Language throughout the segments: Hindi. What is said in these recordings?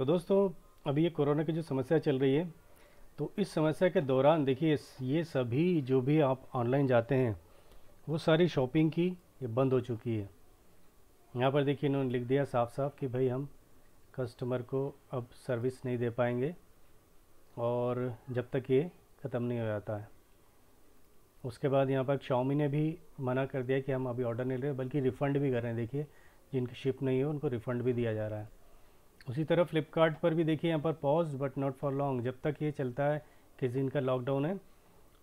तो दोस्तों, अभी ये कोरोना की जो समस्या चल रही है तो इस समस्या के दौरान देखिए, ये सभी जो भी आप ऑनलाइन जाते हैं, वो सारी शॉपिंग की ये बंद हो चुकी है। यहाँ पर देखिए, इन्होंने लिख दिया साफ़ साफ़ कि भाई हम कस्टमर को अब सर्विस नहीं दे पाएँगे और जब तक ये ख़त्म नहीं हो जाता है। उसके बाद यहाँ पर शाओमी ने भी मना कर दिया कि हम अभी ऑर्डर नहीं ले रहे, बल्कि रिफ़ंड भी कर रहे हैं। देखिए, जिनकी शिप नहीं है, उनको रिफ़ंड भी दिया जा रहा है। उसी तरह फ्लिपकार्ट पर भी देखिए यहाँ पर pause but not for long जब तक ये चलता है, किस दिन का लॉकडाउन है,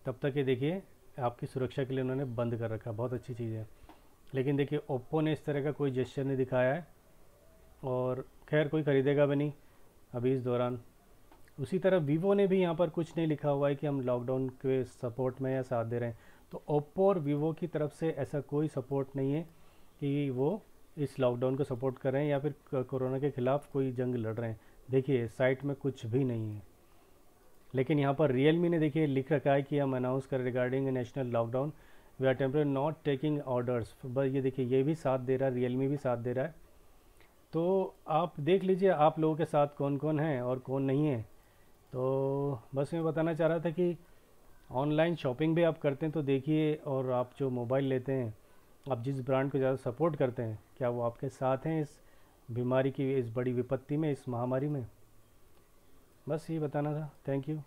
तब तक ये देखिए, आपकी सुरक्षा के लिए उन्होंने बंद कर रखा बहुत अच्छी चीज़ है। लेकिन देखिए ओप्पो ने इस तरह का कोई जेस्चर नहीं दिखाया है। और खैर, कोई ख़रीदेगा भी नहीं अभी इस दौरान। उसी तरह वीवो ने भी यहाँ पर कुछ नहीं लिखा हुआ है कि हम लॉकडाउन के सपोर्ट में या साथ दे रहे हैं। तो ओप्पो और वीवो की तरफ़ से ऐसा कोई सपोर्ट नहीं है कि वो इस लॉकडाउन को सपोर्ट कर रहे हैं या फिर कोरोना के ख़िलाफ़ कोई जंग लड़ रहे हैं? देखिए साइट में कुछ भी नहीं है। लेकिन यहाँ पर रियलमी ने देखिए, लिख रखा है कि हम अनाउंस कर regarding national lockdown we are temporarily not taking orders बस ये देखिए, ये भी साथ दे रहा है रियलमी भी साथ दे रहा है। तो आप देख लीजिए, आप लोगों के साथ कौन कौन है और कौन नहीं है। तो बस मैं बताना चाह रहा था कि ऑनलाइन शॉपिंग भी आप करते हैं तो देखिए, और आप जो मोबाइल लेते हैं आप जिस ब्रांड को ज़्यादा सपोर्ट करते हैं, क्या वो आपके साथ हैं इस बीमारी की, इस बड़ी विपत्ति में, इस महामारी में? बस ये बताना था। Thank you